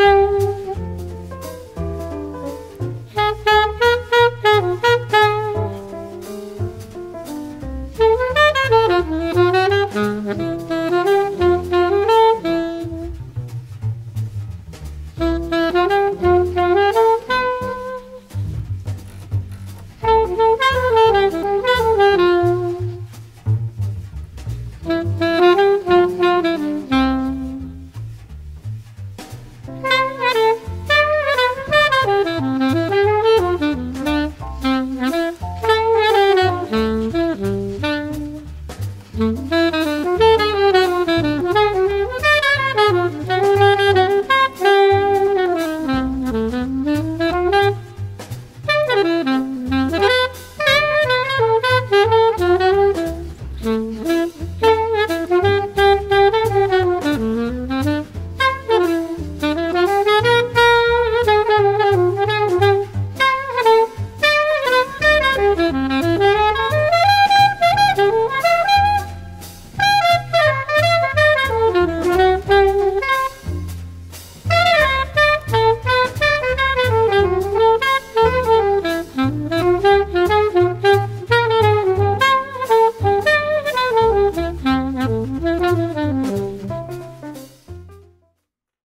Mm-hmm.